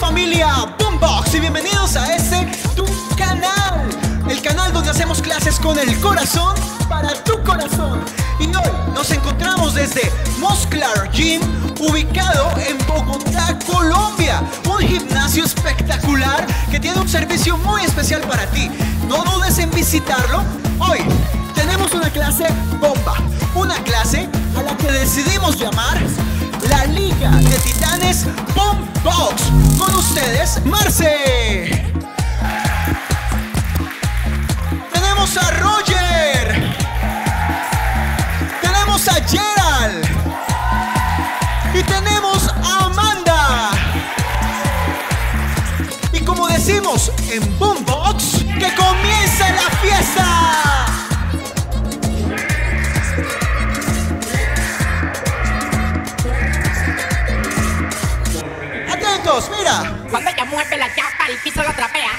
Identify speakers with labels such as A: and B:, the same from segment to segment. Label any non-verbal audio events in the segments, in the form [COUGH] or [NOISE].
A: familia Boombox y bienvenidos a este tu canal. El canal donde hacemos clases con el corazón para tu corazón. Y hoy nos encontramos desde Mosclar Gym, ubicado en Bogotá, Colombia. Un gimnasio espectacular que tiene un servicio muy especial para ti. No dudes en visitarlo. Hoy tenemos una clase bomba. Una clase a la que decidimos llamar Liga de Titanes Boombox. Con ustedes, Marce. Tenemos a Roger. Tenemos a Gerald. Y tenemos a Amanda. Y como decimos en Boombox,
B: Cuando ella mueve la chapa, el piso lo trapea.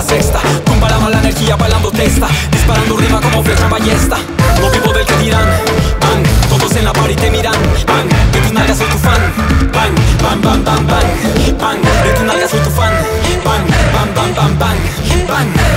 C: La
D: sexta. Tumba la mala energía bailando testa Disparando rima como flecha ballesta. No vivo del que dirán Bang, todos en la party te miran Bang, de tus nalgas soy tu fan Bang, bang, bang, bang, bang Bang, de tus nalgas soy tu fan Bang, bang, bang, bang, bang Bang
A: Que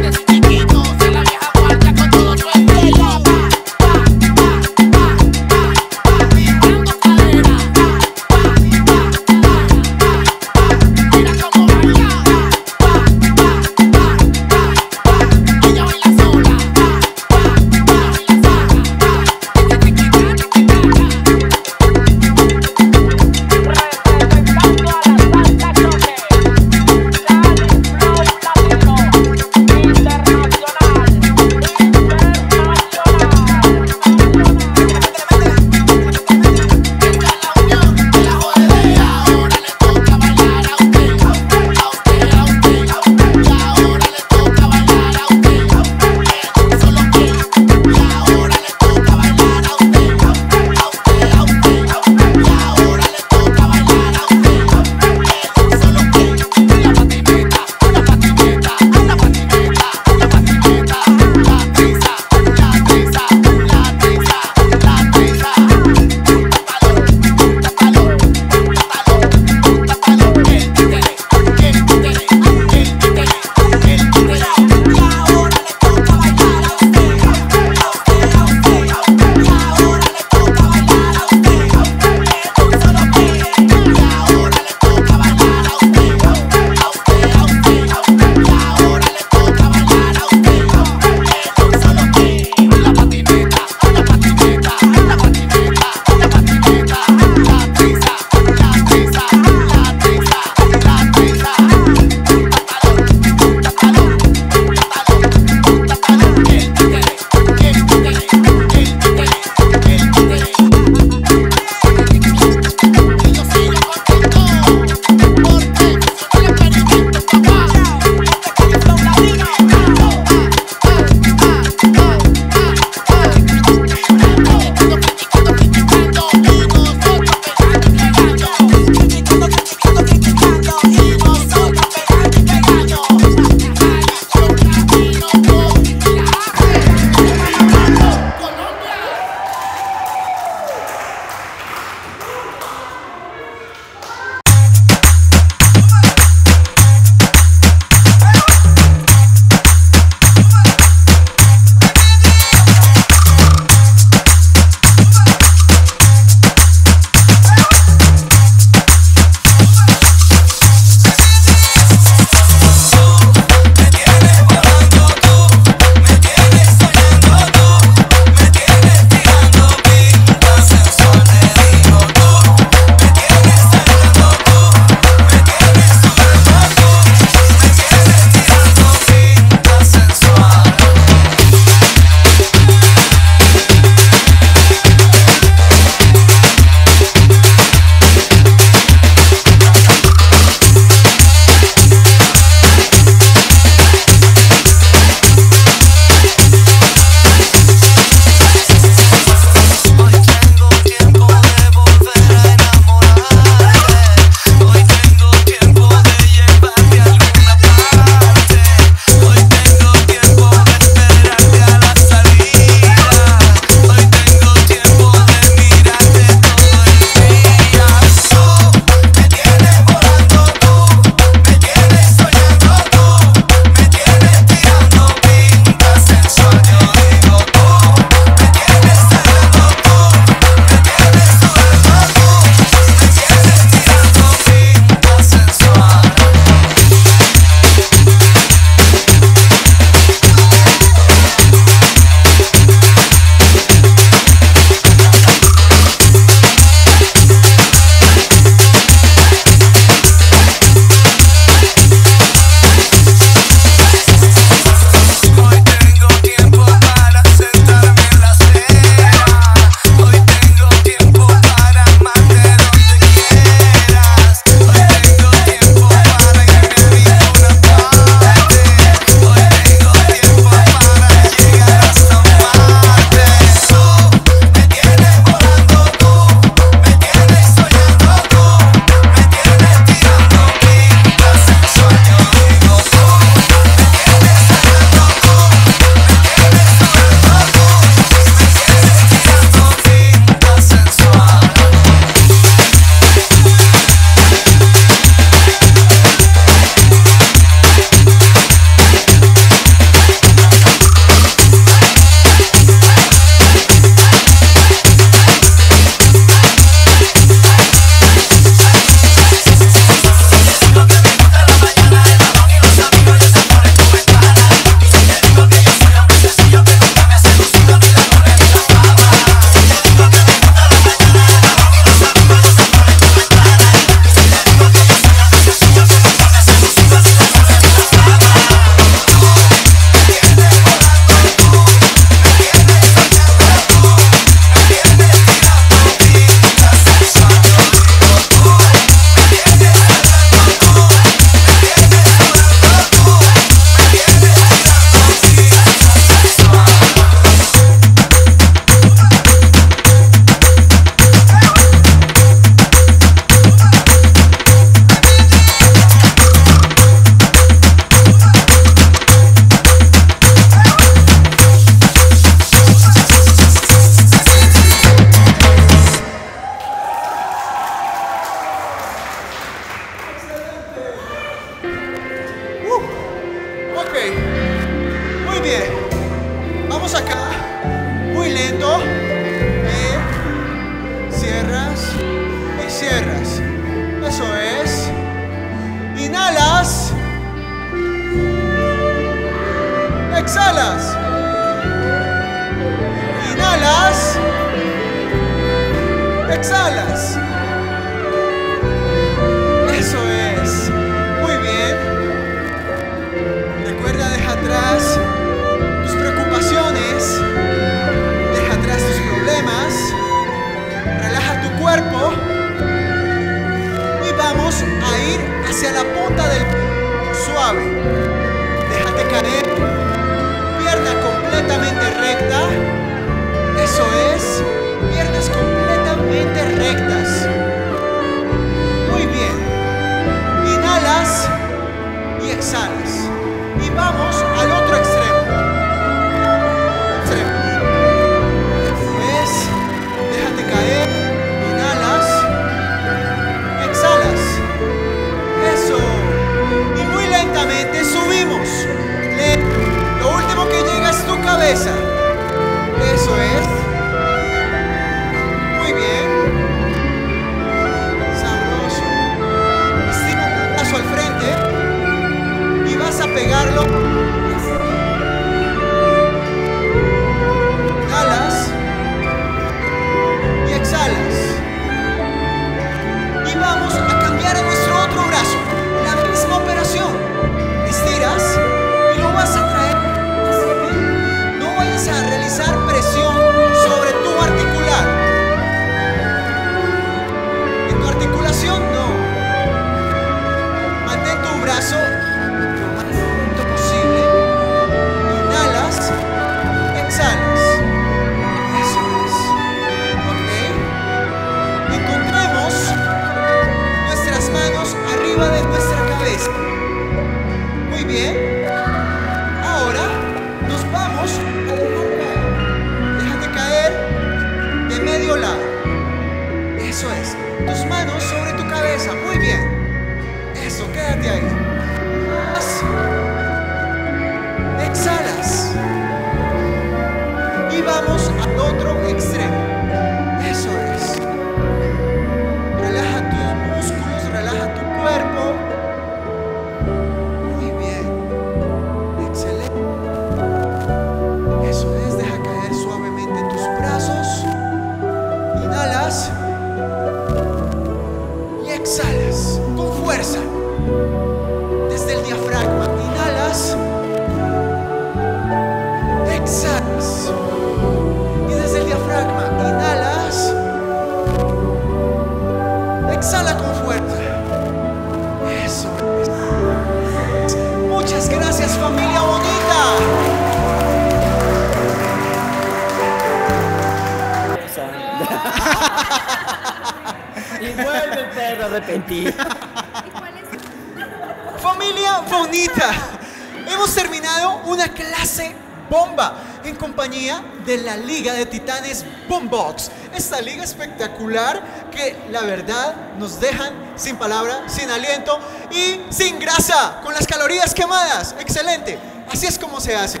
A: Liga de Titanes Boombox. Esta liga espectacular que la verdad nos dejan sin palabra, sin aliento y sin grasa, con las calorías quemadas. Excelente. Así es como se hace.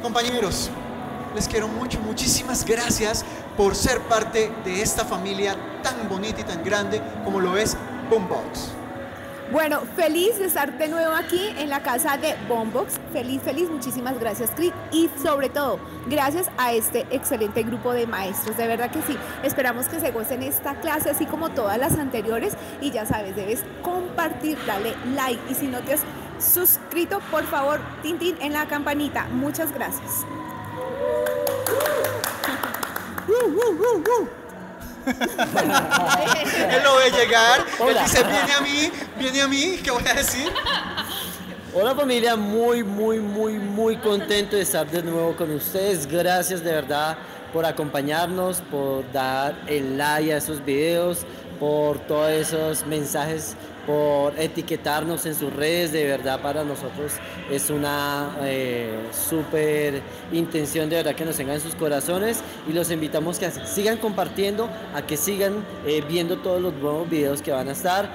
A: Compañeros, les quiero mucho, muchísimas gracias por ser parte de esta familia tan bonita y tan grande como lo es Boombox.
E: Bueno, feliz de estar de nuevo aquí en la casa de Bombox. Feliz, feliz. Muchísimas gracias, Crick. Y sobre todo, gracias a este excelente grupo de maestros. De verdad que sí. Esperamos que se gocen esta clase, así como todas las anteriores. Y ya sabes, debes compartir, dale like. Y si no te has suscrito, por favor, Tintín en la campanita. Muchas gracias. [LAUGHS]
A: Él lo ve llegar,
F: Hola.
A: él dice, viene a mí, viene a mí, ¿qué voy a decir?
F: Hola familia, muy, muy, muy, muy contento de estar de nuevo con ustedes. Gracias de verdad por acompañarnos, por dar el like a esos videos, por todos esos mensajes, por etiquetarnos en sus redes. De verdad para nosotros es una eh, súper intención de verdad que nos tengan en sus corazones y los invitamos que sigan compartiendo, a que sigan eh, viendo todos los nuevos videos que van a estar.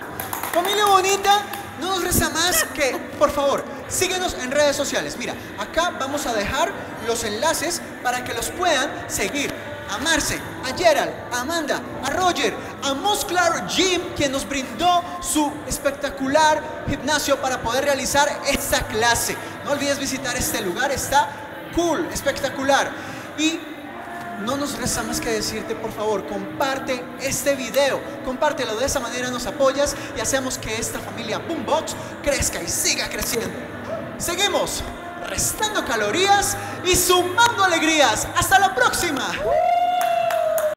A: Familia bonita, no nos resta más que, por favor, síguenos en redes sociales. Mira, acá vamos a dejar los enlaces para que los puedan seguir. A Marce, a Gerald, a Amanda, a Roger, a Muscular Gym, quien nos brindó su espectacular gimnasio para poder realizar esta clase. No olvides visitar este lugar, está cool, espectacular. Y no nos resta más que decirte, por favor, comparte este video, compártelo, de esa manera nos apoyas y hacemos que esta familia Boombox crezca y siga creciendo. Seguimos restando calorías y sumando alegrías. Hasta la próxima.